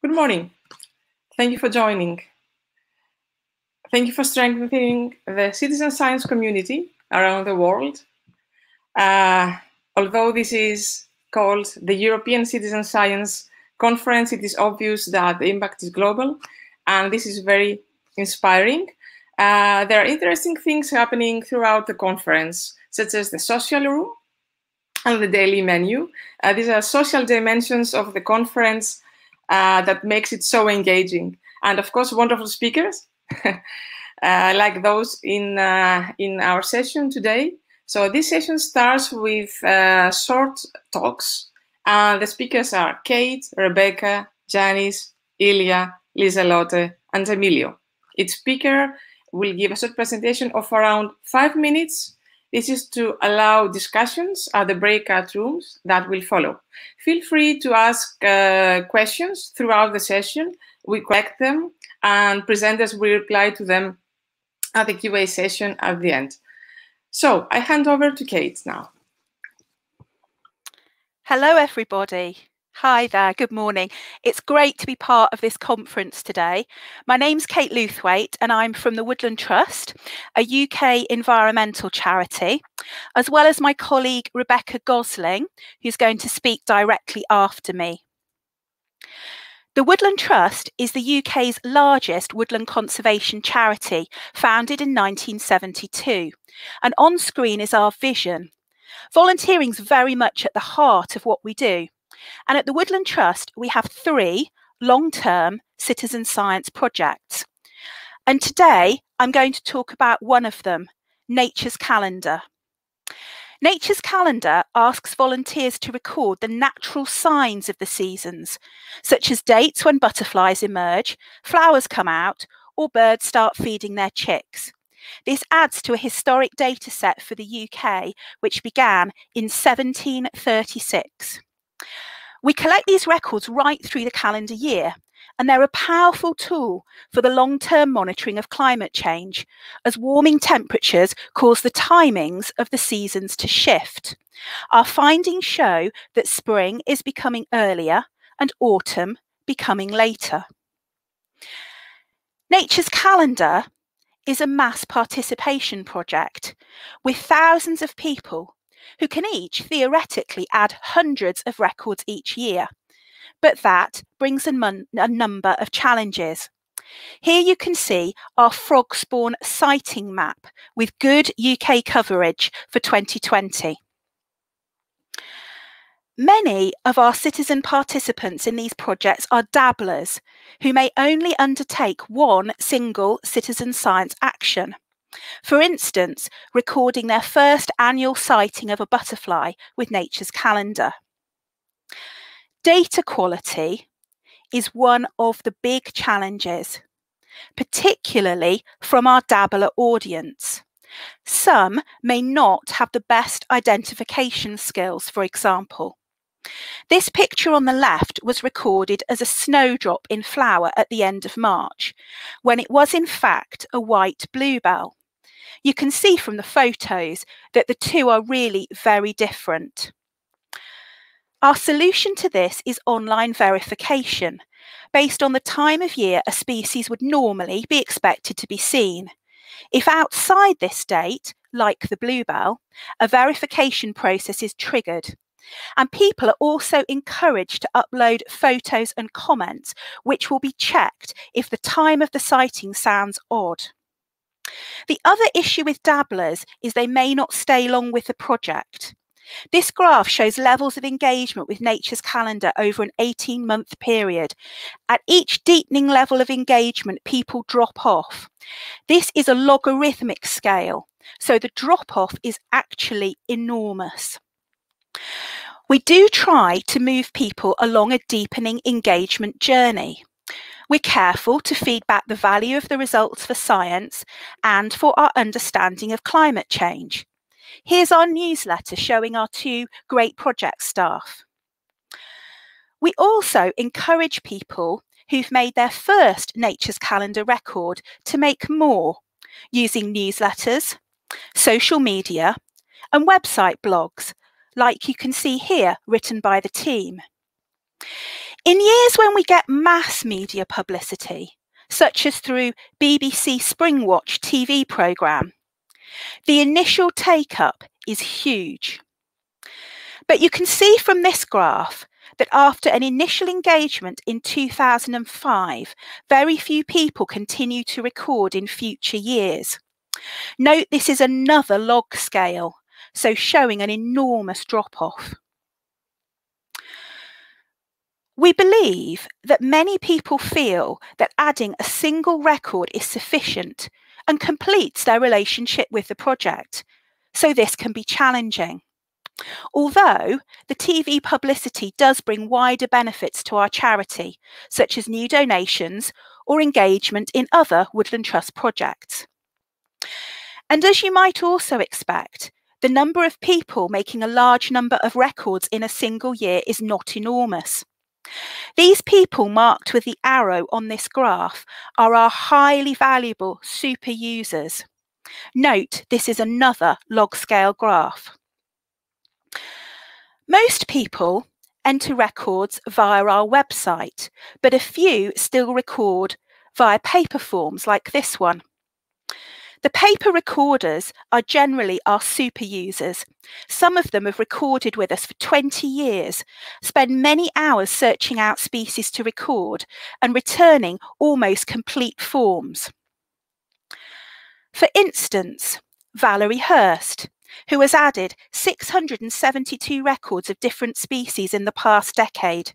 Good morning. Thank you for joining. Thank you for strengthening the citizen science community around the world. Uh, although this is called the European Citizen Science Conference, it is obvious that the impact is global, and this is very inspiring. Uh, there are interesting things happening throughout the conference, such as the social room and the daily menu. Uh, these are social dimensions of the conference uh, that makes it so engaging. And of course, wonderful speakers uh, like those in, uh, in our session today. So this session starts with uh, short talks. And the speakers are Kate, Rebecca, Janice, Ilya, Liselotte, and Emilio. Each speaker will give a short presentation of around five minutes this is to allow discussions at the breakout rooms that will follow. Feel free to ask uh, questions throughout the session. We collect them and presenters will reply to them at the QA session at the end. So I hand over to Kate now. Hello, everybody. Hi there, good morning. It's great to be part of this conference today. My name's Kate Lewthwaite and I'm from the Woodland Trust, a UK environmental charity, as well as my colleague Rebecca Gosling, who's going to speak directly after me. The Woodland Trust is the UK's largest woodland conservation charity, founded in 1972. And on screen is our vision. Volunteering is very much at the heart of what we do. And at the Woodland Trust, we have three long term citizen science projects. And today I'm going to talk about one of them Nature's Calendar. Nature's Calendar asks volunteers to record the natural signs of the seasons, such as dates when butterflies emerge, flowers come out, or birds start feeding their chicks. This adds to a historic data set for the UK, which began in 1736. We collect these records right through the calendar year, and they're a powerful tool for the long term monitoring of climate change, as warming temperatures cause the timings of the seasons to shift. Our findings show that spring is becoming earlier and autumn becoming later. Nature's calendar is a mass participation project with thousands of people who can each theoretically add hundreds of records each year. But that brings a, a number of challenges. Here you can see our frog spawn sighting map with good UK coverage for 2020. Many of our citizen participants in these projects are dabblers who may only undertake one single citizen science action. For instance, recording their first annual sighting of a butterfly with Nature's Calendar. Data quality is one of the big challenges, particularly from our dabbler audience. Some may not have the best identification skills, for example. This picture on the left was recorded as a snowdrop in flower at the end of March, when it was in fact a white bluebell you can see from the photos that the two are really very different. Our solution to this is online verification, based on the time of year a species would normally be expected to be seen. If outside this date, like the bluebell, a verification process is triggered. And people are also encouraged to upload photos and comments, which will be checked if the time of the sighting sounds odd. The other issue with dabblers is they may not stay long with the project. This graph shows levels of engagement with Nature's Calendar over an 18 month period. At each deepening level of engagement, people drop off. This is a logarithmic scale, so the drop off is actually enormous. We do try to move people along a deepening engagement journey. We're careful to feed back the value of the results for science and for our understanding of climate change. Here's our newsletter showing our two great project staff. We also encourage people who've made their first Nature's Calendar record to make more using newsletters, social media, and website blogs, like you can see here written by the team. In years when we get mass media publicity, such as through BBC Springwatch TV programme, the initial take up is huge. But you can see from this graph that after an initial engagement in 2005, very few people continue to record in future years. Note this is another log scale, so showing an enormous drop off. We believe that many people feel that adding a single record is sufficient and completes their relationship with the project, so this can be challenging. Although the TV publicity does bring wider benefits to our charity, such as new donations or engagement in other Woodland Trust projects. And as you might also expect, the number of people making a large number of records in a single year is not enormous. These people marked with the arrow on this graph are our highly valuable super users. Note this is another log scale graph. Most people enter records via our website, but a few still record via paper forms like this one. The paper recorders are generally our super users. Some of them have recorded with us for 20 years, spend many hours searching out species to record, and returning almost complete forms. For instance, Valerie Hurst, who has added 672 records of different species in the past decade.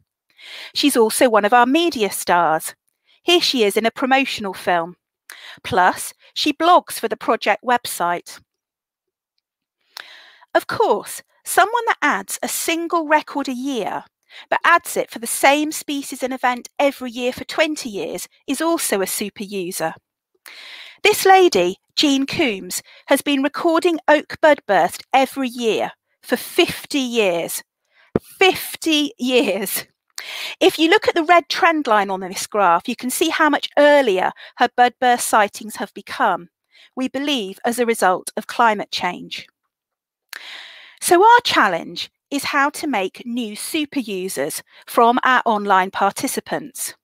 She's also one of our media stars. Here she is in a promotional film. Plus, she blogs for the project website. Of course, someone that adds a single record a year, but adds it for the same species and event every year for 20 years, is also a super user. This lady, Jean Coombs, has been recording oak budburst every year for 50 years. 50 years. If you look at the red trend line on this graph, you can see how much earlier her budburst sightings have become, we believe as a result of climate change. So our challenge is how to make new super users from our online participants.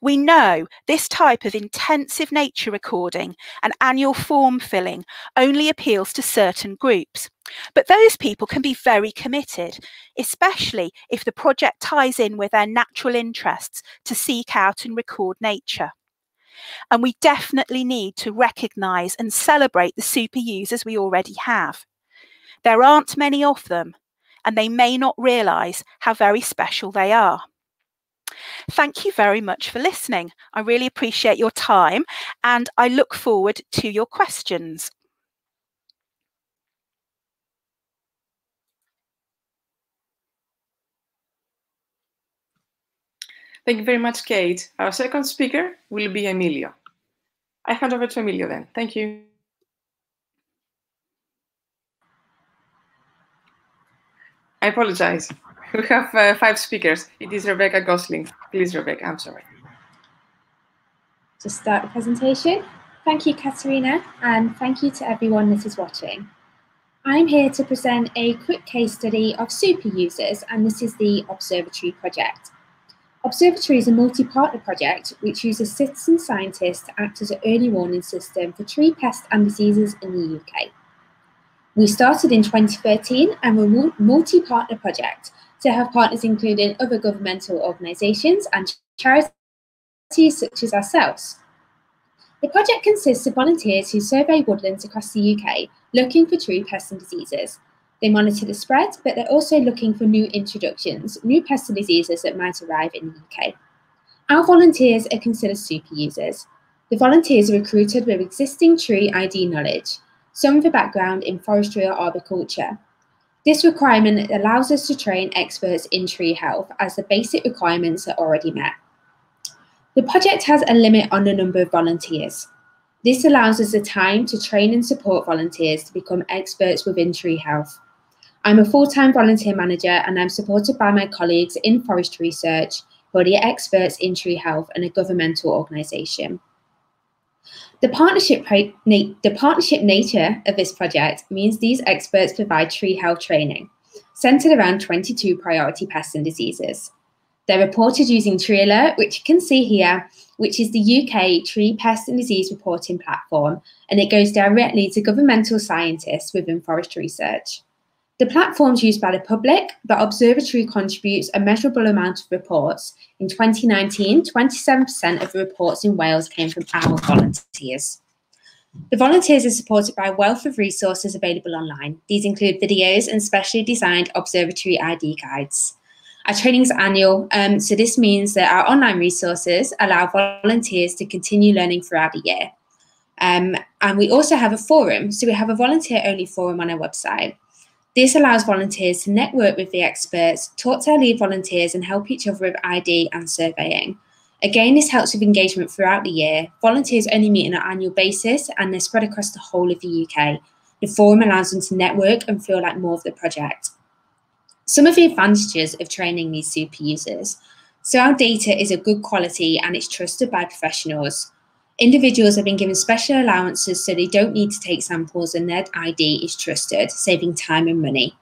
We know this type of intensive nature recording and annual form filling only appeals to certain groups, but those people can be very committed, especially if the project ties in with their natural interests to seek out and record nature. And we definitely need to recognise and celebrate the super users we already have. There aren't many of them, and they may not realise how very special they are. Thank you very much for listening. I really appreciate your time and I look forward to your questions. Thank you very much, Kate. Our second speaker will be Emilio. I hand over to Emilio then. Thank you. I apologize. We have uh, five speakers. It is Rebecca Gosling. Please, Rebecca, I'm sorry. To start the presentation, thank you, Katerina, and thank you to everyone that is watching. I'm here to present a quick case study of super users, and this is the Observatree project. Observatree is a multi-partner project which uses citizen scientists to act as an early warning system for tree pests and diseases in the UK. We started in 2013 and we're a multi-partner project to have partners including other governmental organisations and charities such as ourselves. The project consists of volunteers who survey woodlands across the UK looking for tree pests and diseases. They monitor the spread, but they're also looking for new introductions, new pests and diseases that might arrive in the UK. Our volunteers are considered super users. The volunteers are recruited with existing tree ID knowledge, some with a background in forestry or arboriculture, this requirement allows us to train experts in tree health as the basic requirements are already met. The project has a limit on the number of volunteers. This allows us the time to train and support volunteers to become experts within tree health. I'm a full-time volunteer manager and I'm supported by my colleagues in forestry research who are the experts in tree health and a governmental organisation. The partnership, the partnership nature of this project means these experts provide tree health training, centered around 22 priority pests and diseases. They're reported using Tree Alert, which you can see here, which is the UK tree pest and disease reporting platform, and it goes directly to governmental scientists within forest research. The platforms used by the public, but Observatree contributes a measurable amount of reports. In 2019, 27% of the reports in Wales came from our volunteers. The volunteers are supported by a wealth of resources available online. These include videos and specially designed observatree ID guides. Our training is annual, um, so this means that our online resources allow volunteers to continue learning throughout the year. Um, and we also have a forum, so we have a volunteer only forum on our website. This allows volunteers to network with the experts, talk to our lead volunteers, and help each other with ID and surveying. Again, this helps with engagement throughout the year. Volunteers only meet on an annual basis and they're spread across the whole of the UK. The forum allows them to network and feel like more of the project. Some of the advantages of training these super users. So our data is of good quality and it's trusted by professionals. Individuals have been given special allowances so they don't need to take samples and their ID is trusted, saving time and money.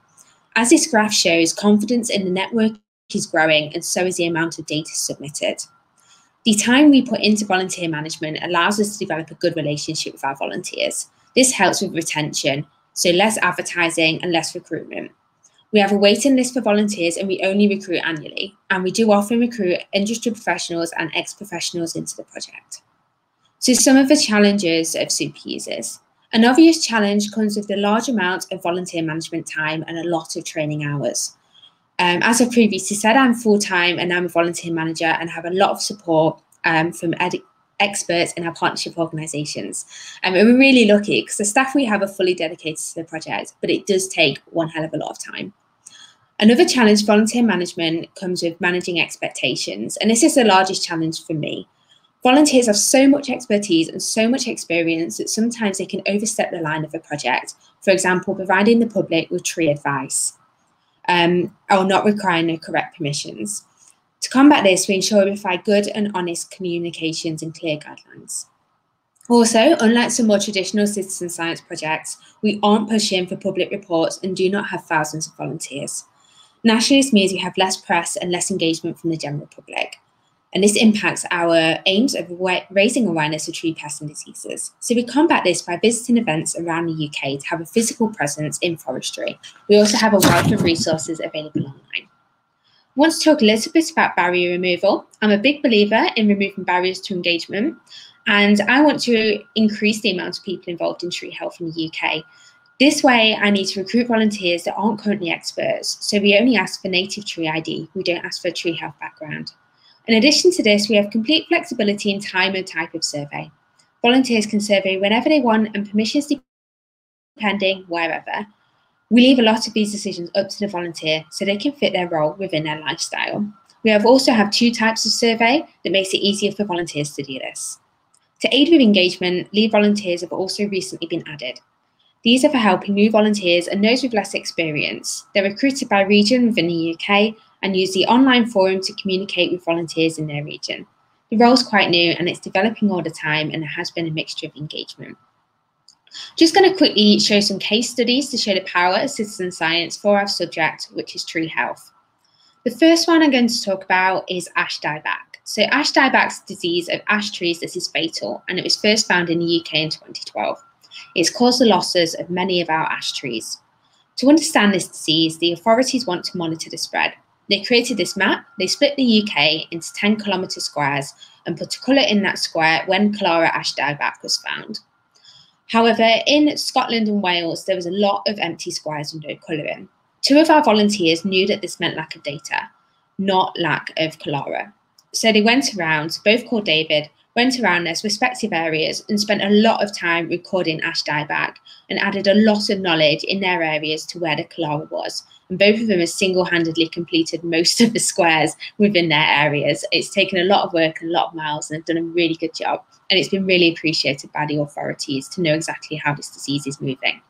As this graph shows, confidence in the network is growing and so is the amount of data submitted. The time we put into volunteer management allows us to develop a good relationship with our volunteers. This helps with retention, so less advertising and less recruitment. We have a waiting list for volunteers and we only recruit annually. And we do often recruit industry professionals and ex-professionals into the project. So some of the challenges of super users. An obvious challenge comes with the large amount of volunteer management time and a lot of training hours. Um, as I previously said, I'm full-time and I'm a volunteer manager and have a lot of support um, from experts in our partnership organisations. Um, and we're really lucky because the staff we have are fully dedicated to the project, but it does take one hell of a lot of time. Another challenge volunteer management comes with managing expectations, and this is the largest challenge for me. Volunteers have so much expertise and so much experience that sometimes they can overstep the line of a project, for example, providing the public with tree advice um, or not requiring the correct permissions. To combat this, we ensure we provide good and honest communications and clear guidelines. Also, unlike some more traditional citizen science projects, we aren't pushing for public reports and do not have thousands of volunteers. Nationalist means we have less press and less engagement from the general public. And this impacts our aims of raising awareness of tree pests and diseases. So we combat this by visiting events around the UK to have a physical presence in forestry. We also have a wealth of resources available online. I want to talk a little bit about barrier removal. I'm a big believer in removing barriers to engagement, and I want to increase the amount of people involved in tree health in the UK. This way, I need to recruit volunteers that aren't currently experts, so we only ask for native tree ID, we don't ask for a tree health background. In addition to this, we have complete flexibility in time and type of survey. Volunteers can survey whenever they want and permissions depending wherever. We leave a lot of these decisions up to the volunteer so they can fit their role within their lifestyle. We have also have two types of survey that makes it easier for volunteers to do this. To aid with engagement, lead volunteers have also recently been added. These are for helping new volunteers and those with less experience. They're recruited by region within the UK and use the online forum to communicate with volunteers in their region. The role is quite new and it's developing all the time and there has been a mixture of engagement. Just going to quickly show some case studies to show the power of citizen science for our subject, which is tree health. The first one I'm going to talk about is ash dieback. So ash dieback's disease of ash trees that is fatal and it was first found in the UK in 2012. It's caused the losses of many of our ash trees. To understand this disease, the authorities want to monitor the spread. They created this map, they split the UK into 10 kilometre squares and put a colour in that square when Chalara ash dieback was found. However, in Scotland and Wales, there was a lot of empty squares with no colouring. Two of our volunteers knew that this meant lack of data, not lack of Chalara. So they went around, both called David, went around their respective areas and spent a lot of time recording ash dieback and added a lot of knowledge in their areas to where the Chalara was. And both of them have single-handedly completed most of the squares within their areas. It's taken a lot of work and a lot of miles and they've done a really good job. And it's been really appreciated by the authorities to know exactly how this disease is moving.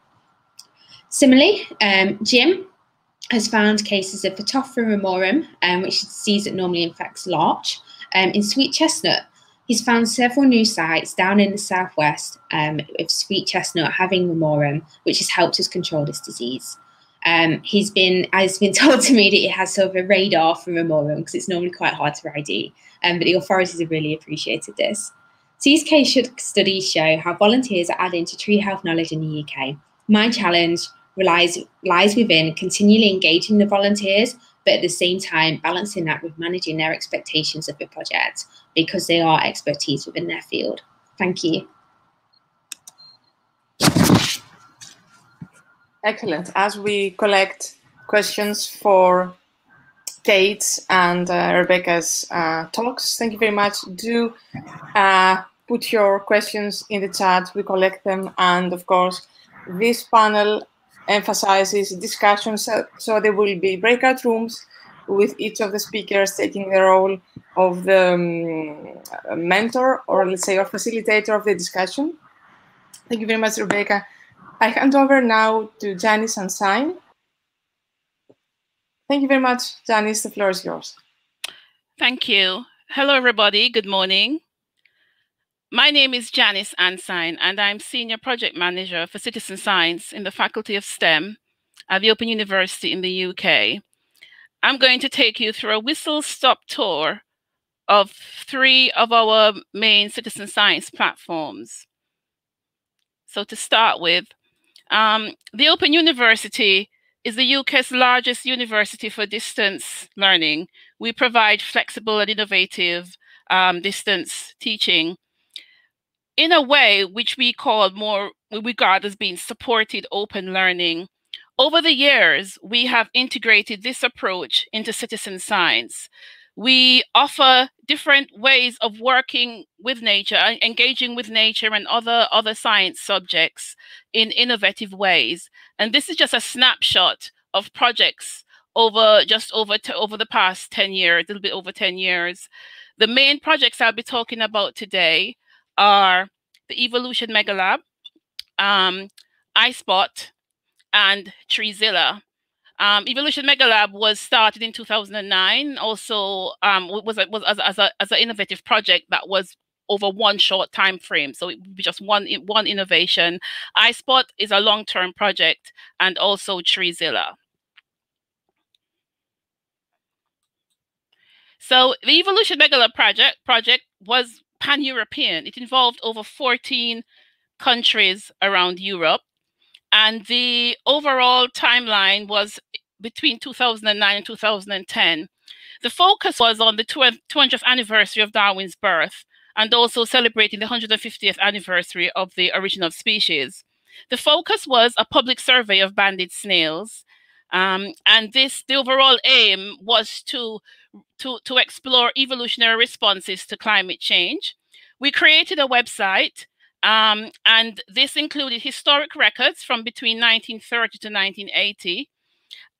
Similarly, um, Jim has found cases of Phytophthora ramorum, um, which is a disease that normally infects larch, um, in sweet chestnut. He's found several new sites down in the southwest um, of sweet chestnut having ramorum, which has helped us control this disease. Um, he's been, has been told to me that he has sort of a radar for ramorum because it's normally quite hard to ID, um, but the authorities have really appreciated this. So these case studies show how volunteers are adding to tree health knowledge in the UK. My challenge relies, lies within continually engaging the volunteers, but at the same time balancing that with managing their expectations of the project because they are expertise within their field. Thank you. Excellent. As we collect questions for Kate's and uh, Rebecca's uh, talks, thank you very much. Do uh, put your questions in the chat. We collect them. And of course, this panel emphasizes discussion, so, so there will be breakout rooms with each of the speakers taking the role of the um, mentor or let's say a facilitator of the discussion. Thank you very much, Rebecca. I hand over now to Janice Ansine. Thank you very much, Janice. The floor is yours. Thank you. Hello, everybody. Good morning. My name is Janice Ansine, and I'm Senior Project Manager for Citizen Science in the Faculty of STEM at the Open University in the UK. I'm going to take you through a whistle-stop tour of three of our main citizen science platforms. So to start with, um, the Open University is the UK's largest university for distance learning. We provide flexible and innovative um, distance teaching in a way which we call more we regard as being supported open learning. Over the years, we have integrated this approach into citizen science. We offer different ways of working with nature, engaging with nature and other, other science subjects in innovative ways. And this is just a snapshot of projects over just over to, over the past 10 years, a little bit over 10 years. The main projects I'll be talking about today are the Evolution Mega Lab, um, iSpot, and Treezilla. Um, Evolution Mega Lab was started in 2009. Also, um, was was as, as, a, as an innovative project that was over one short time frame. So it would be just one one innovation. iSpot is a long term project, and also Treezilla. So the Evolution Mega Lab project project was pan-European. It involved over 14 countries around Europe. And the overall timeline was between 2009 and 2010. The focus was on the 200th anniversary of Darwin's birth and also celebrating the 150th anniversary of the origin of species. The focus was a public survey of banded snails. Um, and this, the overall aim was to to, to explore evolutionary responses to climate change. We created a website, um, and this included historic records from between 1930 to 1980.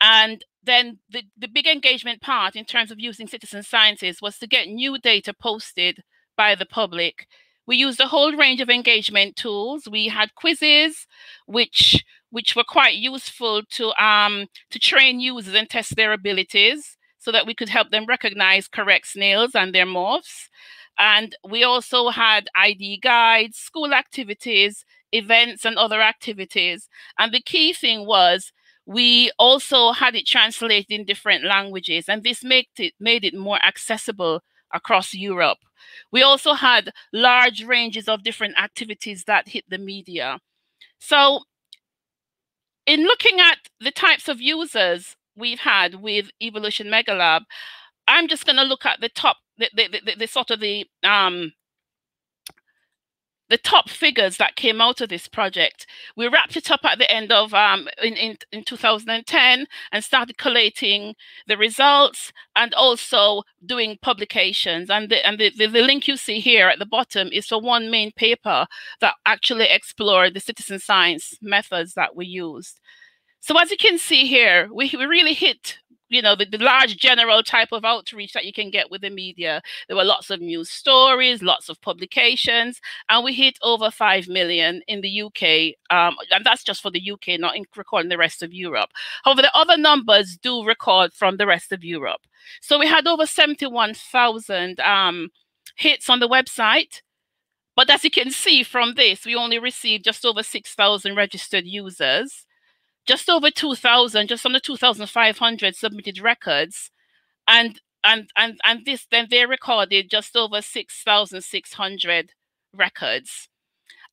And then the, the big engagement part in terms of using citizen sciences was to get new data posted by the public. We used a whole range of engagement tools. We had quizzes, which which were quite useful to um, to train users and test their abilities so that we could help them recognize correct snails and their morphs. And we also had ID guides, school activities, events, and other activities. And the key thing was we also had it translated in different languages, and this made it made it more accessible across Europe. We also had large ranges of different activities that hit the media. So in looking at the types of users we've had with Evolution Megalab, I'm just going to look at the top, the, the, the, sort of the um, the top figures that came out of this project. We wrapped it up at the end of um, in, in, in 2010 and started collating the results and also doing publications. And the, and the, the, the link you see here at the bottom is for one main paper that actually explored the citizen science methods that we used. So as you can see here, we, we really hit you know the, the large general type of outreach that you can get with the media. There were lots of news stories lots of publications and we hit over 5 million in the uk um, and that's just for the uk not in recording the rest of europe. However the other numbers do record from the rest of europe. So we had over 71000 um, hits on the website but as you can see from this we only received just over 6000 registered users just over 2,000, just under 2,500 submitted records. And and and and this then they recorded just over 6,600 records.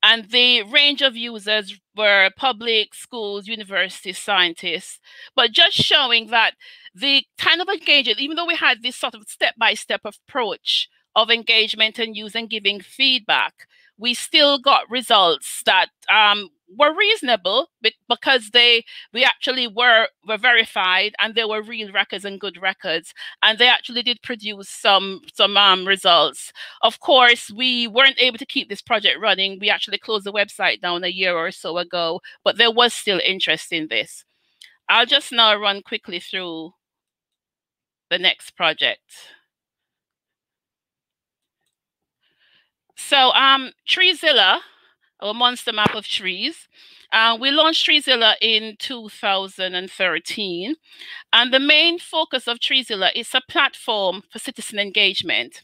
And the range of users were public, schools, universities, scientists, but just showing that the kind of engagement, even though we had this sort of step by step approach of engagement and use and giving feedback, we still got results that um, were reasonable because they we actually were were verified and they were real records and good records and they actually did produce some some um, results. Of course we weren't able to keep this project running. We actually closed the website down a year or so ago but there was still interest in this. I'll just now run quickly through the next project. So um treezilla our monster map of trees. Uh, we launched Treezilla in 2013, and the main focus of Treezilla is a platform for citizen engagement.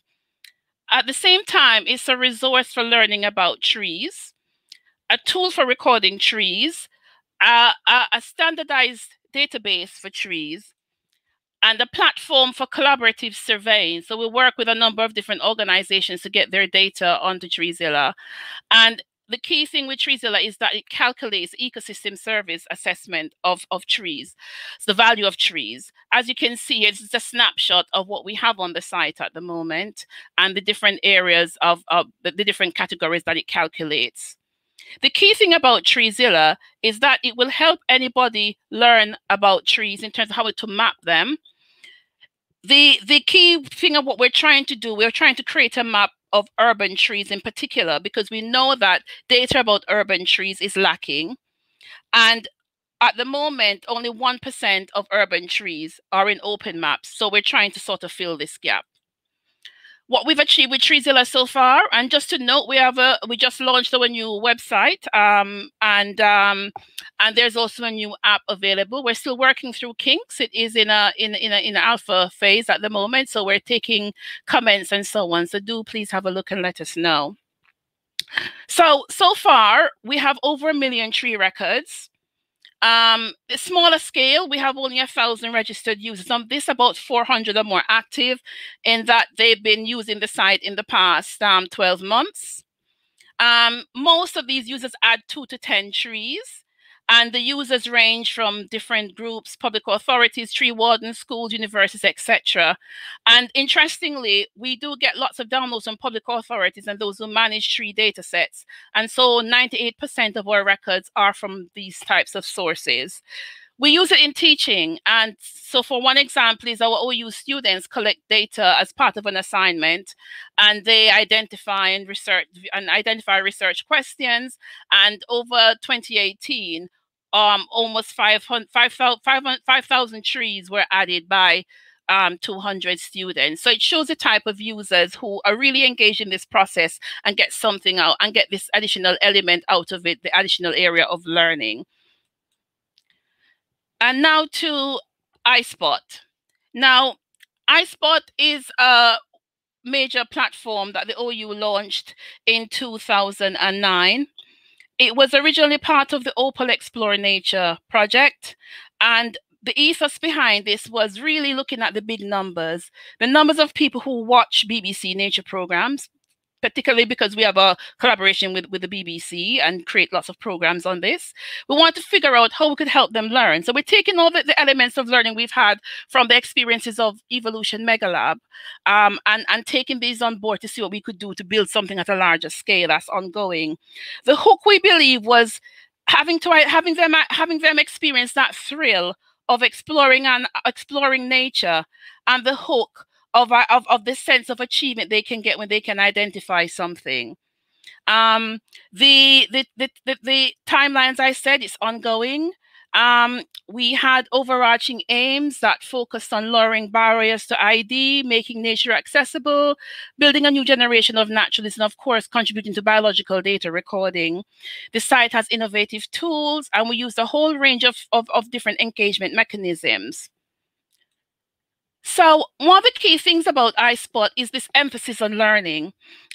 At the same time, it's a resource for learning about trees, a tool for recording trees, a, a standardized database for trees, and a platform for collaborative surveying. So we work with a number of different organizations to get their data onto Treezilla. And the key thing with Treezilla is that it calculates ecosystem service assessment of, of trees, so the value of trees. As you can see, it's a snapshot of what we have on the site at the moment and the different areas of, of the, the different categories that it calculates. The key thing about Treezilla is that it will help anybody learn about trees in terms of how to map them. The, the key thing of what we're trying to do, we're trying to create a map of urban trees in particular, because we know that data about urban trees is lacking. And at the moment, only 1% of urban trees are in open maps. So we're trying to sort of fill this gap what we've achieved with Treezilla so far. And just to note, we have a we just launched our new website, um, and um, and there's also a new app available. We're still working through kinks. It is in a in in a, in an alpha phase at the moment, so we're taking comments and so on. So do please have a look and let us know. So so far, we have over a million tree records. Um, the smaller scale, we have only a thousand registered users. On this, about 400 or more active in that they've been using the site in the past um, 12 months. Um, most of these users add two to 10 trees. And the users range from different groups, public authorities, tree wardens, schools, universities, etc. And interestingly, we do get lots of downloads from public authorities and those who manage tree data sets. And so 98% of our records are from these types of sources we use it in teaching. And so, for one example, is our OU students collect data as part of an assignment, and they identify and research and identify research questions. And over 2018, um, almost 5,000 5, 5, trees were added by um, 200 students. So it shows the type of users who are really engaged in this process and get something out and get this additional element out of it, the additional area of learning. And now to iSpot. Now, iSpot is a major platform that the OU launched in 2009. It was originally part of the Opal Explore Nature project, and the ethos behind this was really looking at the big numbers, the numbers of people who watch BBC nature programs, particularly because we have a collaboration with, with the BBC and create lots of programs on this. We want to figure out how we could help them learn. So we're taking all the, the elements of learning we've had from the experiences of Evolution Mega Lab um, and, and taking these on board to see what we could do to build something at a larger scale that's ongoing. The hook we believe was having to having them having them experience that thrill of exploring and exploring nature and the hook of, of, of this sense of achievement they can get when they can identify something. Um, the, the, the, the, the timelines I said, it's ongoing. Um, we had overarching aims that focused on lowering barriers to ID, making nature accessible, building a new generation of naturalists, and of course, contributing to biological data recording. The site has innovative tools, and we use a whole range of, of, of different engagement mechanisms. So one of the key things about iSpot is this emphasis on learning.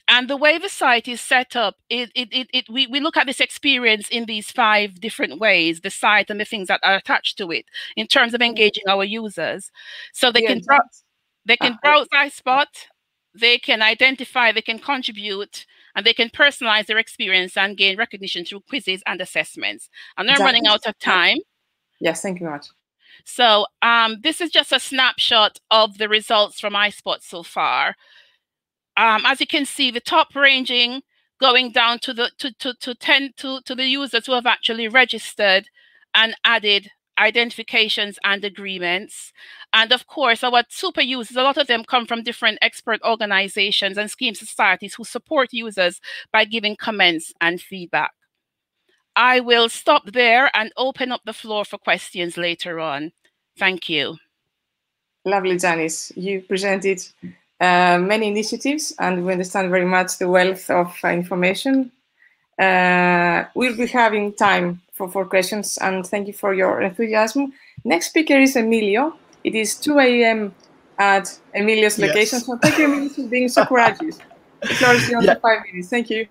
and the way the site is set up, it, it, it, it, we, we look at this experience in these five different ways, the site and the things that are attached to it in terms of mm-hmm. engaging our users. So they can browse, they can uh-huh. browse iSpot, they can identify, they can contribute, and they can personalize their experience and gain recognition through quizzes and assessments. And they're exactly. running out of time. Yes, thank you very much. So um, this is just a snapshot of the results from iSpot so far um, as you can see, the top ranging going down to the to to to 10 to, to the users who have actually registered and added identifications and agreements. And of course, our super users, a lot of them come from different expert organizations and scheme societies who support users by giving comments and feedback. I will stop there and open up the floor for questions later on. Thank you. Lovely, Janice. You presented uh, many initiatives, and we understand very much the wealth of uh, information. Uh, we'll be having time for, for questions, and thank you for your enthusiasm. Next speaker is Emilio. It is 2 a.m. at Emilio's yes. location, so thank you, Emilio, for being so courageous. Sorry, yeah. five minutes. Thank you.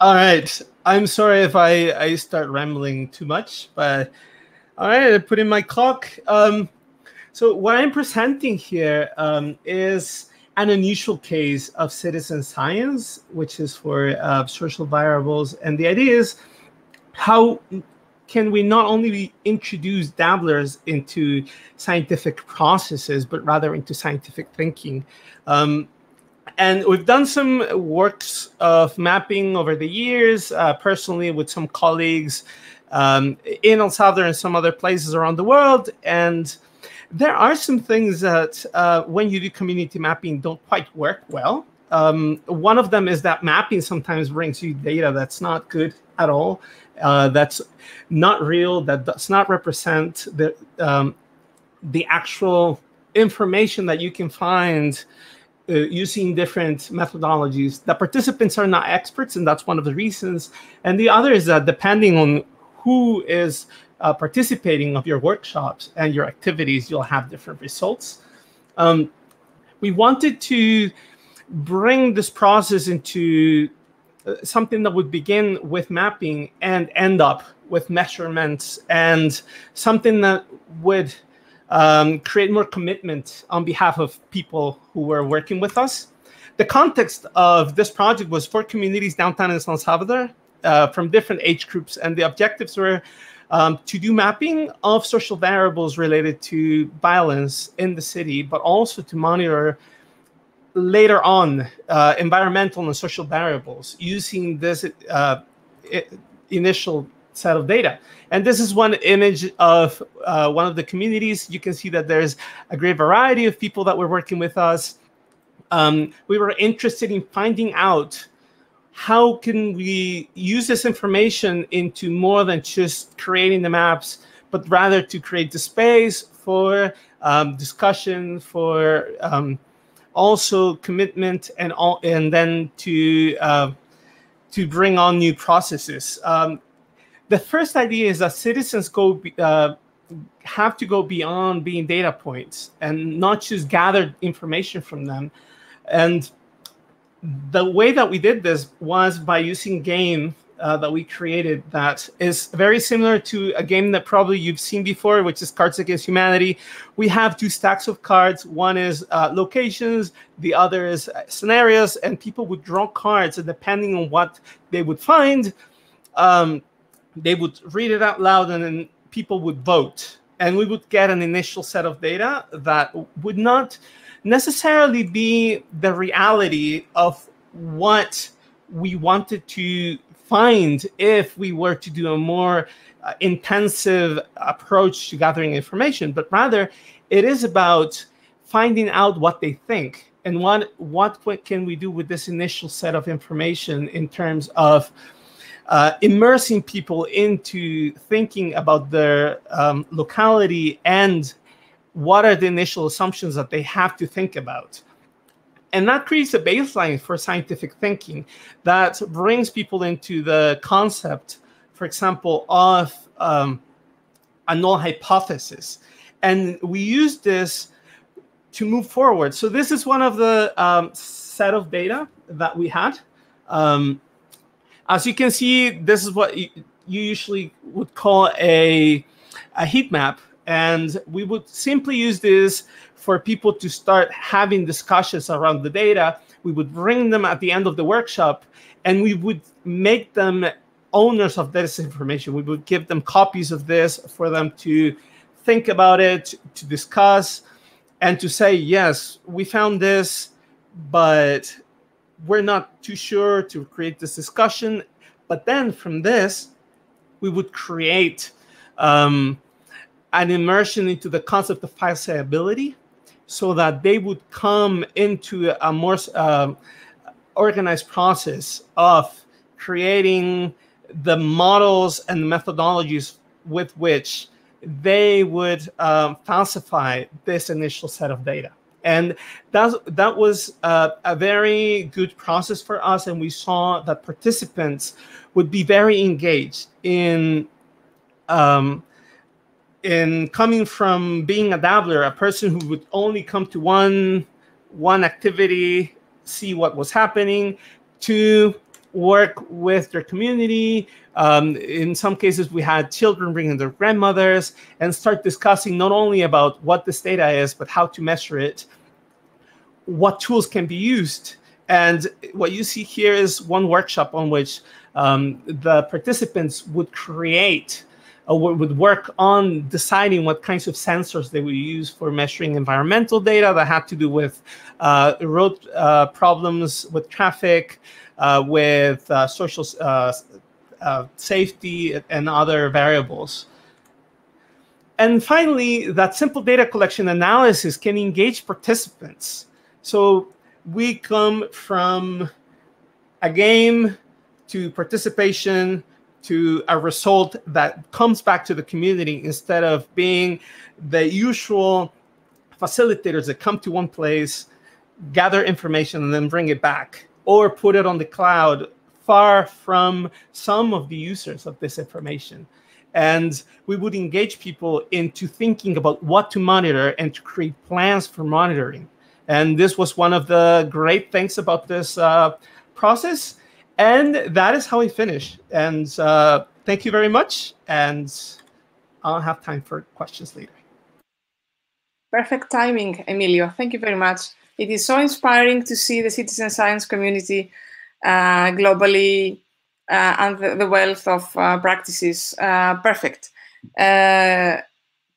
All right. I'm sorry if I, I start rambling too much, but all right, I put in my clock. Um, so what I'm presenting here um, is an unusual case of citizen science, which is for uh, social variables. And the idea is how can we not only introduce dabblers into scientific processes, but rather into scientific thinking? Um, and we've done some works of mapping over the years, uh, personally with some colleagues um, in El Salvador and some other places around the world. And there are some things that uh, when you do community mapping don't quite work well. Um, one of them is that mapping sometimes brings you data that's not good at all, uh, that's not real, that does not represent the um, the actual information that you can find uh, using different methodologies. The participants are not experts, and that's one of the reasons. And the other is that depending on who is uh, participating of your workshops and your activities, you'll have different results. Um, we wanted to bring this process into uh, something that would begin with mapping and end up with measurements and something that would um, create more commitment on behalf of people who were working with us. The context of this project was for communities downtown in San Salvador uh, from different age groups, and the objectives were um, to do mapping of social variables related to violence in the city, but also to monitor later on uh, environmental and social variables using this uh, initial set of data. And this is one image of uh, one of the communities. You can see that there's a great variety of people that were working with us. Um, we were interested in finding out how can we use this information into more than just creating the maps, but rather to create the space for um, discussion, for um, also commitment, and all, and then to uh, to bring on new processes. Um, the first idea is that citizens go uh, have to go beyond being data points and not just gather information from them, and the way that we did this was by using game uh, that we created that is very similar to a game that probably you've seen before, which is Cards Against Humanity. We have two stacks of cards. One is uh, locations, the other is uh, scenarios, and people would draw cards, and depending on what they would find, um, they would read it out loud, and then people would vote. And we would get an initial set of data that would not necessarily be the reality of what we wanted to find if we were to do a more uh, intensive approach to gathering information, but rather it is about finding out what they think and what what, can we do with this initial set of information in terms of uh, immersing people into thinking about their um, locality and what are the initial assumptions that they have to think about. And that creates a baseline for scientific thinking that brings people into the concept for example of um, a null hypothesis. And we use this to move forward. So this is one of the um, set of data that we had Um, as you can see, this is what you, usually would call a, a heat map. And we would simply use this for people to start having discussions around the data. We would bring them at the end of the workshop and we would make them owners of this information. We would give them copies of this for them to think about it, to discuss, and to say, yes, we found this, but we're not too sure to create this discussion. But then from this, we would create um, an immersion into the concept of falsifiability so that they would come into a more uh, organized process of creating the models and methodologies with which they would um, falsify this initial set of data. And that, that was uh, a very good process for us. And we saw that participants would be very engaged in, um, in coming from being a dabbler, a person who would only come to one, one activity, see what was happening, to work with their community. Um, in some cases, we had children bringing their grandmothers and start discussing not only about what this data is, but how to measure it, what tools can be used. And what you see here is one workshop on which um, the participants would create or would work on deciding what kinds of sensors they would use for measuring environmental data that had to do with uh, road uh, problems with traffic, uh, with uh, social uh, uh, safety and other variables. And finally, that simple data collection analysis can engage participants. So we come from a game to participation to a result that comes back to the community instead of being the usual facilitators that come to one place, gather information, and then bring it back or put it on the cloud far from some of the users of this information. And we would engage people into thinking about what to monitor and to create plans for monitoring. And this was one of the great things about this uh, process. And that is how we finish. And uh, thank you very much. And I'll have time for questions later. Perfect timing, Emilio. Thank you very much. It is so inspiring to see the citizen science community uh, globally uh, and the, the, wealth of uh, practices. Uh, perfect. Uh,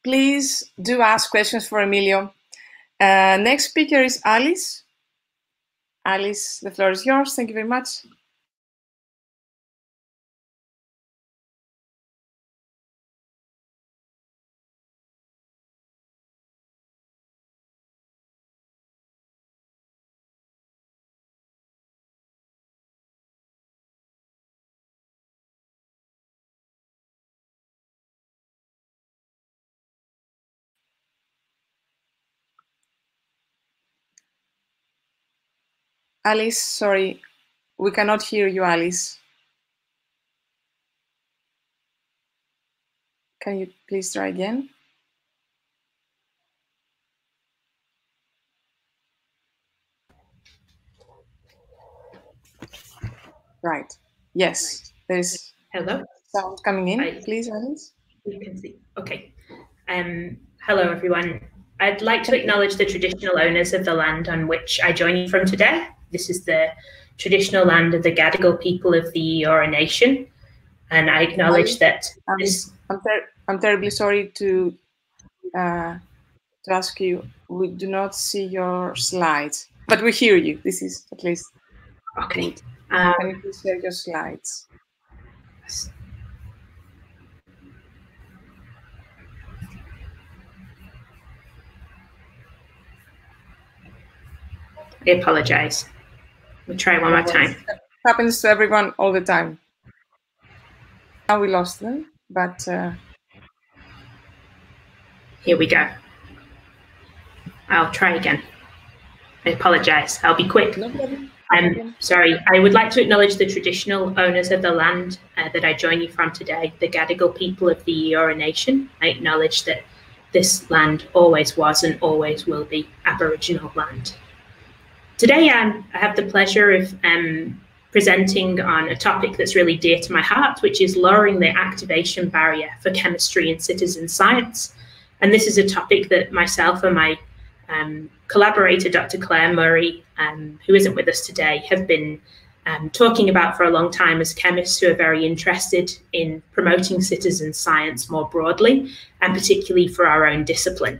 please do ask questions for Emilio. Uh, next speaker is Alice. Alice, the floor is yours. Thank you very much. Alice, sorry, we cannot hear you, Alice. Can you please try again? Right. Yes, there's hello sound coming in. Please, Alice. You can see. Okay. Um, hello, everyone. I'd like to acknowledge the traditional owners of the land on which I join you from today. This is the traditional land of the Gadigal people of the Eora Nation. And I acknowledge I'm, that I'm, this. I'm, ter I'm terribly sorry to uh, to ask you. We do not see your slides, but we hear you. This is at least okay. Um, Can you please share your slides? I apologize. We'll try one more time. Happens to everyone all the time. Now we lost them, but uh... here we go. I'll try again. I apologize. I'll be quick. No. I'm sorry. I would like to acknowledge the traditional owners of the land uh, that I join you from today, the Gadigal people of the Eora Nation. I acknowledge that this land always was and always will be Aboriginal land. Today, um, I have the pleasure of um, presenting on a topic that's really dear to my heart, which is lowering the activation barrier for chemistry and citizen science. And this is a topic that myself and my um, collaborator, Dr. Claire Murray, um, who isn't with us today, have been um, talking about for a long time as chemists who are very interested in promoting citizen science more broadly, and particularly for our own discipline.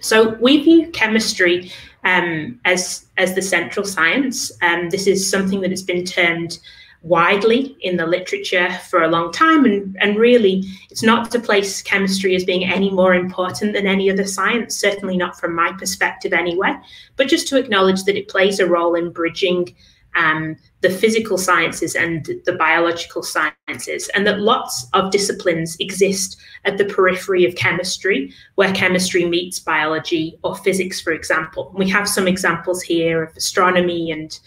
So we view chemistry um, as as the central science. Um, this is something that has been termed widely in the literature for a long time, and and really, it's not to place chemistry as being any more important than any other science. Certainly not from my perspective, anyway. But just to acknowledge that it plays a role in bridging um, the physical sciences and the biological sciences, and that lots of disciplines exist at the periphery of chemistry, where chemistry meets biology or physics, for example. We have some examples here of astronomy and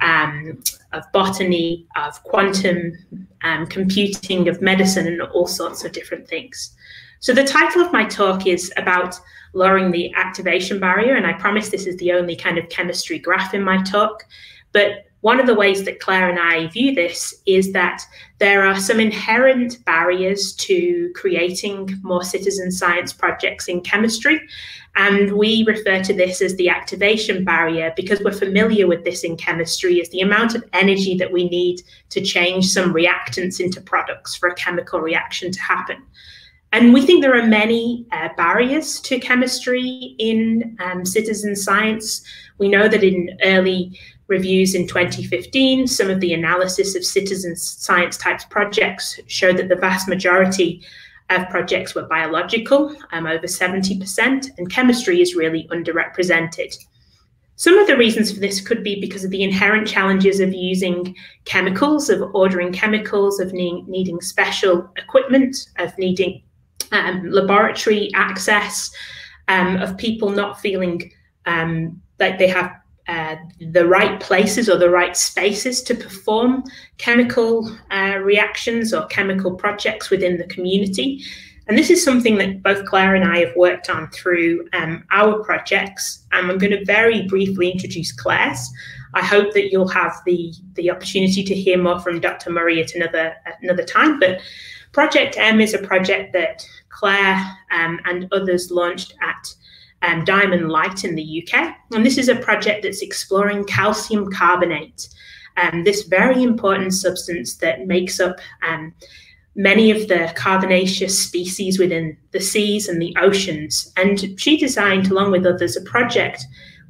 um, of botany, of quantum um, computing, of medicine, and all sorts of different things. So, the title of my talk is about lowering the activation barrier, and I promise this is the only kind of chemistry graph in my talk. But one of the ways that Claire and I view this is that there are some inherent barriers to creating more citizen science projects in chemistry. And we refer to this as the activation barrier because we're familiar with this in chemistry is the amount of energy that we need to change some reactants into products for a chemical reaction to happen. And we think there are many uh, barriers to chemistry in um, citizen science. We know that in early reviews in 2015, some of the analysis of citizen science types projects showed that the vast majority of projects were biological, um, over 70%, and chemistry is really underrepresented. Some of the reasons for this could be because of the inherent challenges of using chemicals, of ordering chemicals, of ne needing special equipment, of needing um, laboratory access, um, of people not feeling um, like they have uh, the right places or the right spaces to perform chemical uh, reactions or chemical projects within the community. And this is something that both Claire and I have worked on through um, our projects. And I'm going to very briefly introduce Claire's. I hope that you'll have the, the opportunity to hear more from Dr. Murray at another, at another time. But Project M is a project that Claire um, and others launched at um, Diamond Light in the UK. And this is a project that's exploring calcium carbonate, um, this very important substance that makes up um, many of the carbonaceous species within the seas and the oceans. And she designed, along with others, a project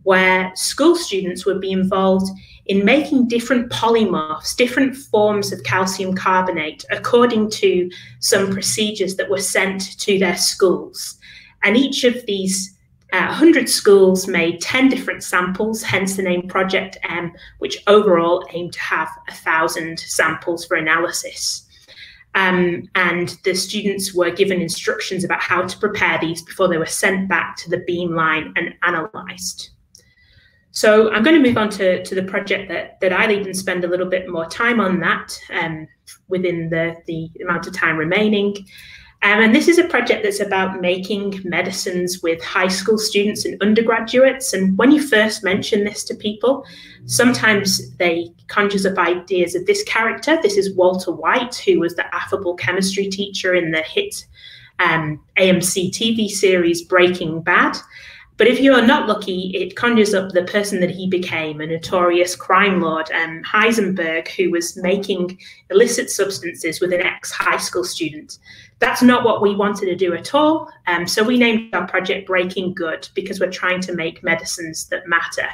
where school students would be involved in making different polymorphs, different forms of calcium carbonate, according to some procedures that were sent to their schools. And each of these uh, 100 schools made 10 different samples, hence the name Project M, which overall aimed to have 1,000 samples for analysis. Um, and the students were given instructions about how to prepare these before they were sent back to the beamline and analysed. So I'm going to move on to, to the project that, that I lead and spend a little bit more time on that um, within the, the amount of time remaining. Um, and this is a project that's about making medicines with high school students and undergraduates. And when you first mention this to people, sometimes they conjures up ideas of this character. This is Walter White, who was the affable chemistry teacher in the hit um, AMC TV series Breaking Bad. But if you are not lucky, it conjures up the person that he became, a notorious crime lord, um, Heisenberg, who was making illicit substances with an ex high school student. That's not what we wanted to do at all. Um, so we named our project Breaking Good because we're trying to make medicines that matter.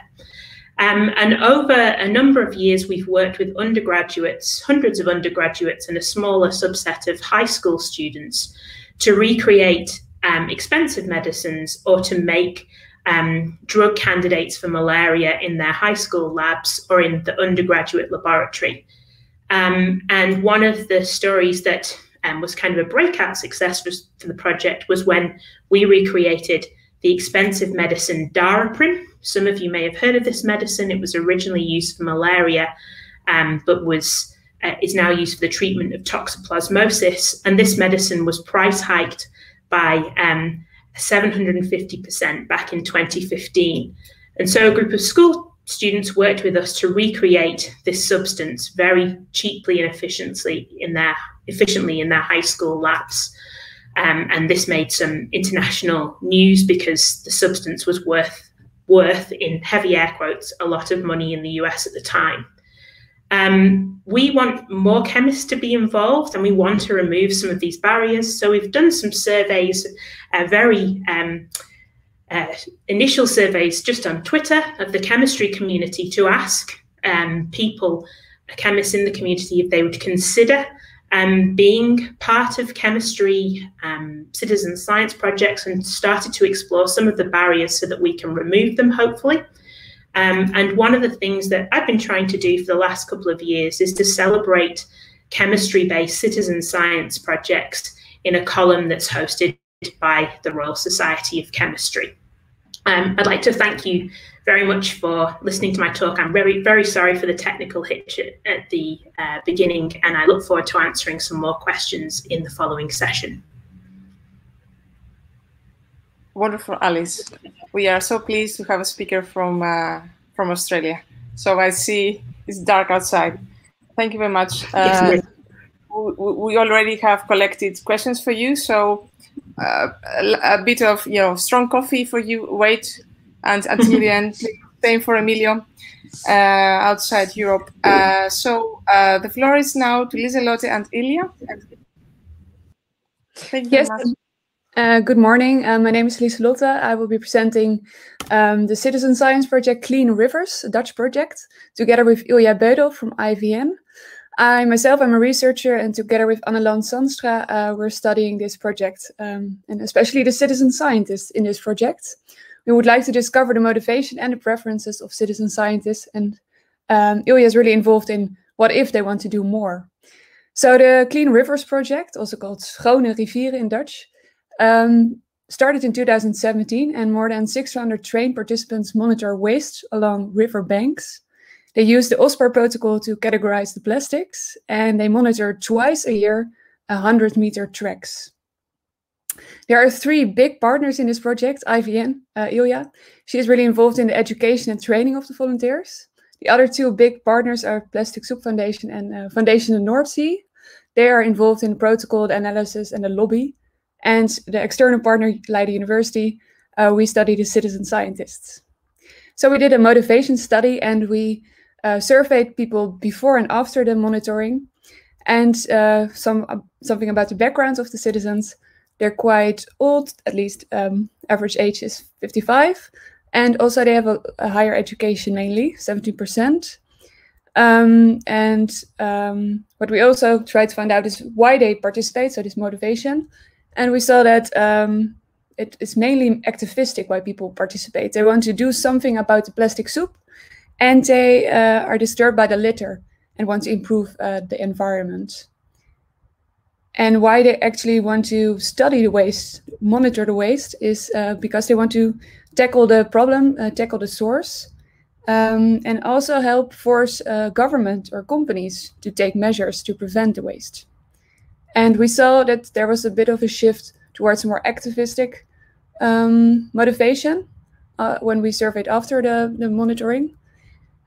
Um, and over a number of years, we've worked with undergraduates, hundreds of undergraduates, and a smaller subset of high school students to recreate um, expensive medicines or to make um, drug candidates for malaria in their high school labs or in the undergraduate laboratory. Um, and one of the stories that um, was kind of a breakout success for, for, the project was when we recreated the expensive medicine Daraprim. Some of you may have heard of this medicine. It was originally used for malaria, um, but was uh, is now used for the treatment of toxoplasmosis. And this medicine was price hiked by um, 750% back in 2015. And so a group of school students worked with us to recreate this substance very cheaply and efficiently in their efficiently in their high school labs. Um, and this made some international news because the substance was worth worth in heavy air quotes a lot of money in the US at the time. Um, we want more chemists to be involved and we want to remove some of these barriers. So we've done some surveys, uh, very um, uh, initial surveys just on Twitter of the chemistry community to ask um, people, chemists in the community, if they would consider um, being part of chemistry um, citizen science projects and started to explore some of the barriers so that we can remove them, hopefully. Um, and one of the things that I've been trying to do for the last couple of years is to celebrate chemistry based citizen science projects in a column that's hosted by the Royal Society of Chemistry. Um, I'd like to thank you very much for listening to my talk. I'm very, very sorry for the technical hitch at the uh, beginning, and I look forward to answering some more questions in the following session. Wonderful, Alice. We are so pleased to have a speaker from uh, from Australia. So I see it's dark outside. Thank you very much. Uh, we, we, already have collected questions for you, so uh, a, a, bit of you know strong coffee for you. Wait and until the end. Same for Emilio uh, outside Europe. Uh, so uh, the floor is now to Liselotte and Ilya. Thank you yes. Uh, good morning. Uh, my name is Liselotte. I will be presenting um, the citizen science project Clean Rivers, a Dutch project, together with Ilya Beudel from IVN. I myself am a researcher, and together with Annelaan Zandstra, uh, we're studying this project, um, and especially the citizen scientists in this project. We would like to discover the motivation and the preferences of citizen scientists, and um, is really involved in what if they want to do more. So the Clean Rivers project, also called Schone Rivieren in Dutch, um, started in 2017, and more than 600 trained participants monitor waste along river banks they use the OSPAR protocol to categorize the plastics, and they monitor twice a year 100 meter tracks. There are three big partners in this project, IVN, uh, Ilya. She is really involved in the education and training of the volunteers. The other two big partners are Plastic Soup Foundation and uh, Foundation the North Sea. They are involved in the protocol, the analysis, and the lobby. And the external partner, Leiden University, uh, we study the citizen scientists. So we did a motivation study and we uh, surveyed people before and after the monitoring, and uh, some uh, something about the backgrounds of the citizens. They're quite old, at least um, average age is 55, and also they have a, a higher education, mainly 70%. Um, and um, what we also tried to find out is why they participate, so this motivation. And we saw that um, it is mainly activistic why people participate. They want to do something about the plastic soup, and they uh, are disturbed by the litter and want to improve uh, the environment. And why they actually want to study the waste, monitor the waste, is uh, because they want to tackle the problem, uh, tackle the source, um, and also help force uh, government or companies to take measures to prevent the waste. And we saw that there was a bit of a shift towards more activistic um, motivation uh, when we surveyed after the, the monitoring.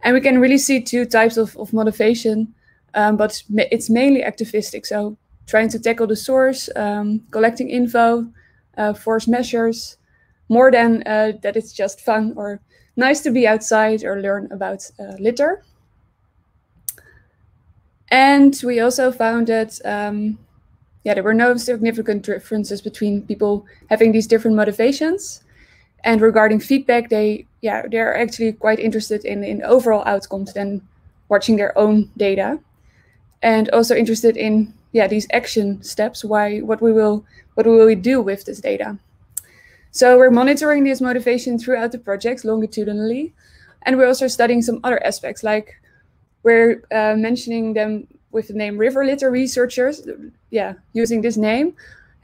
And we can really see two types of, of motivation, um, but it's mainly activistic. So trying to tackle the source, um, collecting info, uh, force measures, more than uh, that it's just fun or nice to be outside or learn about uh, litter. And we also found that, um, yeah, there were no significant differences between people having these different motivations. And regarding feedback, they yeah they're actually quite interested in in overall outcomes than watching their own data, and also interested in yeah these action steps. Why what we will what will we do with this data? So we're monitoring this motivation throughout the project longitudinally, and we're also studying some other aspects like we're uh, mentioning them with the name river litter researchers. Yeah, using this name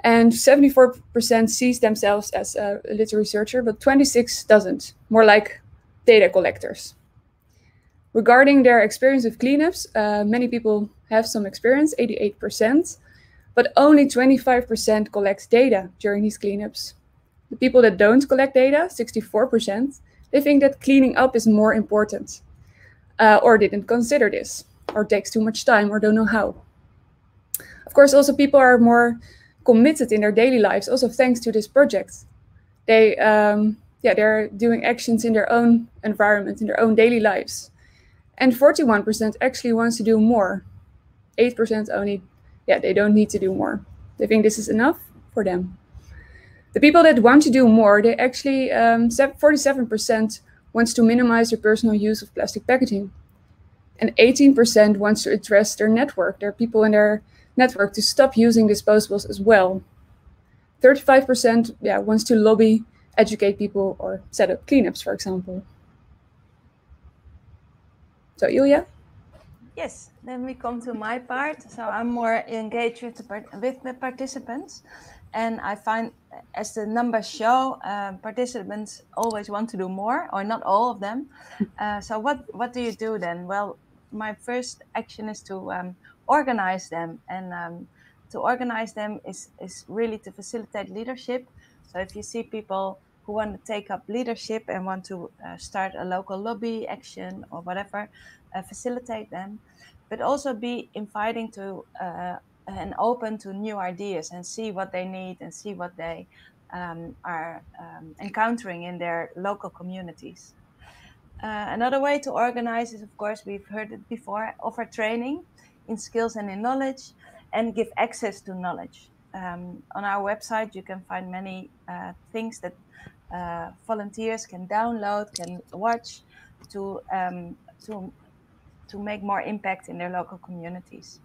and 74% sees themselves as a litter researcher, but 26 doesn't, more like data collectors. Regarding their experience with cleanups, uh, many people have some experience, 88%, but only 25% collect data during these cleanups. The people that don't collect data, 64%, they think that cleaning up is more important, uh, or didn't consider this, or takes too much time, or don't know how. Of course, also people are more committed in their daily lives, also thanks to this project. They, um, yeah, they're doing actions in their own environment, in their own daily lives. And 41% actually wants to do more. 8% only, yeah, they don't need to do more. They think this is enough for them. The people that want to do more, they actually, um, 47% wants to minimize their personal use of plastic packaging. And 18% wants to address their network, their people in their network to stop using disposables as well. 35% yeah, wants to lobby, educate people, or set up cleanups, for example. So, Ilja? Yes, then we come to my part. So I'm more engaged with the, with the participants. And I find, as the numbers show, um, participants always want to do more, or not all of them. Uh, so what, what do you do then? Well, my first action is to um, organize them. And um, to organize them is, is really to facilitate leadership. So if you see people who want to take up leadership and want to uh, start a local lobby action or whatever, uh, facilitate them, but also be inviting to uh, and open to new ideas and see what they need and see what they um, are um, encountering in their local communities. Uh, another way to organize is, of course, we've heard it before, offer training in skills and in knowledge and give access to knowledge. Um, on our website, you can find many uh, things that uh, volunteers can download, can watch to, um, to, to make more impact in their local communities.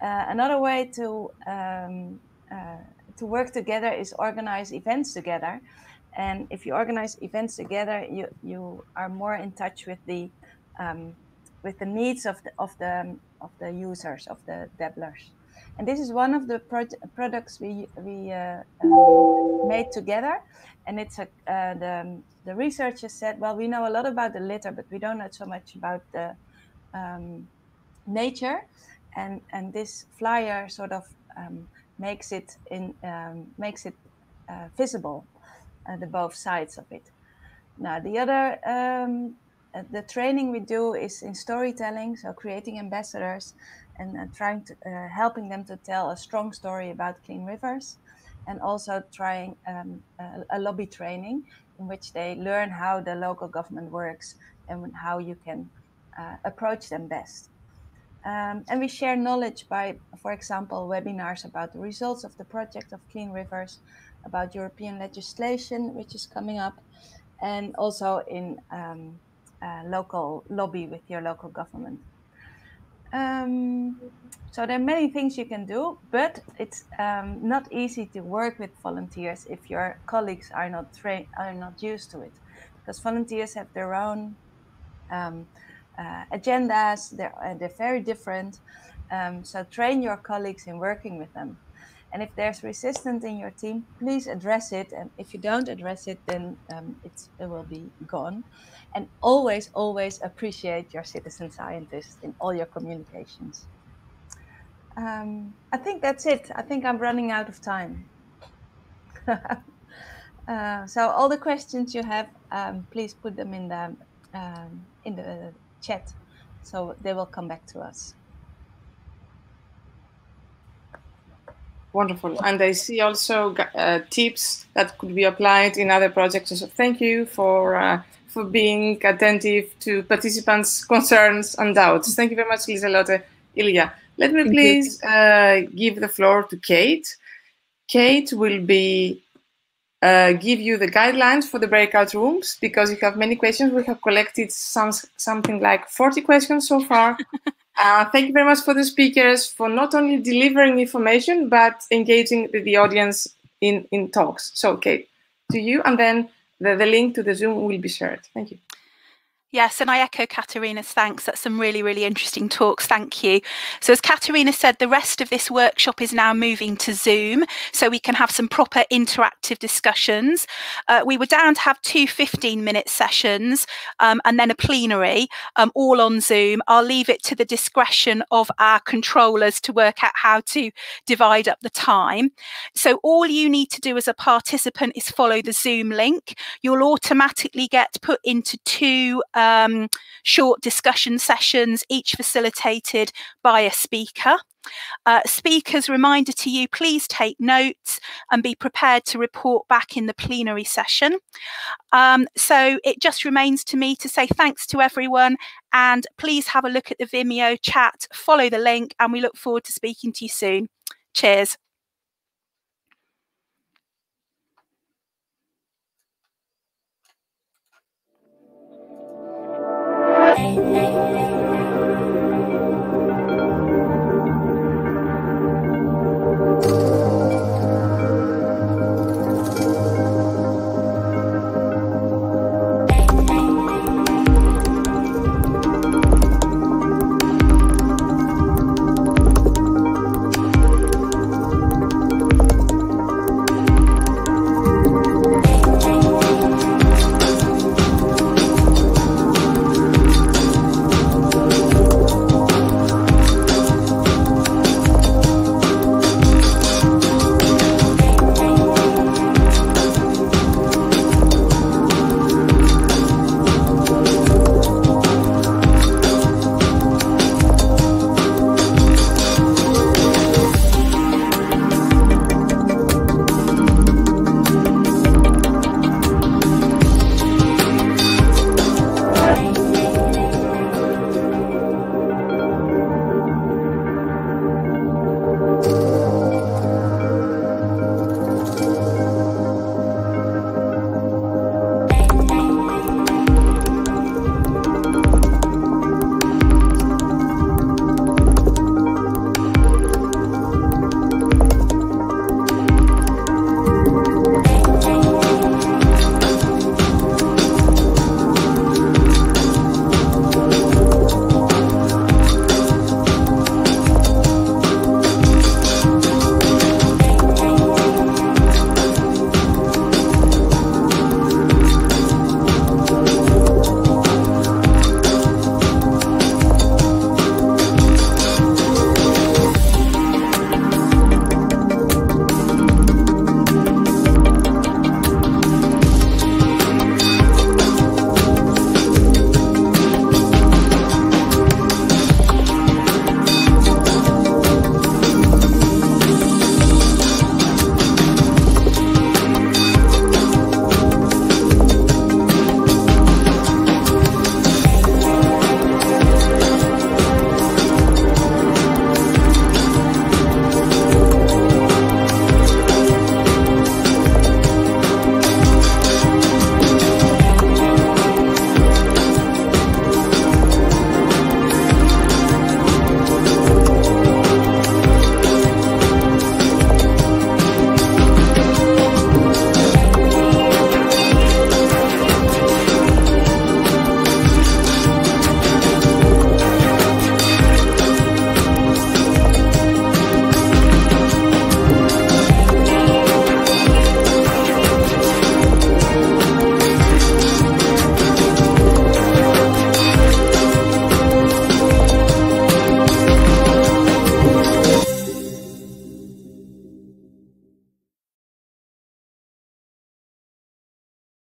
Uh, another way to um, uh, to work together is organize events together. And if you organize events together, you, you are more in touch with the um, with the needs of the of the of the users of the dabblers. And this is one of the pro products we we uh, uh, made together. And it's a uh, the the researchers said, well, we know a lot about the litter, but we don't know so much about the um, nature and and this flyer sort of um, makes it in um, makes it uh, visible, the both sides of it. Now the other um, uh, the training we do is in storytelling, so creating ambassadors and uh, trying to uh, helping them to tell a strong story about clean rivers, and also trying um, a, a lobby training in which they learn how the local government works and how you can uh, approach them best. Um, and we share knowledge by, for example, webinars about the results of the project of Clean Rivers, about European legislation, which is coming up, and also in um, local lobby with your local government. Um, so there are many things you can do, but it's um, not easy to work with volunteers if your colleagues are not trained, are not used to it, because volunteers have their own um, uh, agendas. They're, uh, they're very different. Um, so train your colleagues in working with them. And if there's resistance in your team, please address it. And if you don't address it, then um, it will be gone. And always, always appreciate your citizen scientists in all your communications. Um, I think that's it. I think I'm running out of time. uh, so all the questions you have, um, please put them in the um, in the chat. So they will come back to us. Wonderful. And I see also uh, tips that could be applied in other projects. So thank you for uh, for being attentive to participants' concerns and doubts. Thank you very much, Lieselotte. Ilya, Let me thank please uh, give the floor to Kate. Kate will be uh, give you the guidelines for the breakout rooms because you have many questions. We have collected some something like 40 questions so far. uh, thank you very much for the speakers for not only delivering information but engaging with the audience in, in talks. So, Kate, to you, and then the, the link to the Zoom will be shared. Thank you. Yes, and I echo Katerina's thanks. That's some really, really interesting talks. Thank you. So, as Katerina said, the rest of this workshop is now moving to Zoom so we can have some proper interactive discussions. Uh, we were down to have two 15 minute sessions um, and then a plenary, um, all on Zoom. I'll leave it to the discretion of our controllers to work out how to divide up the time. So, all you need to do as a participant is follow the Zoom link. You'll automatically get put into two. Uh, um, short discussion sessions, each facilitated by a speaker. Uh, speakers, reminder to you, please take notes and be prepared to report back in the plenary session. Um, so it just remains to me to say thanks to everyone and please have a look at the Vimeo chat, follow the link, and we look forward to speaking to you soon. Cheers.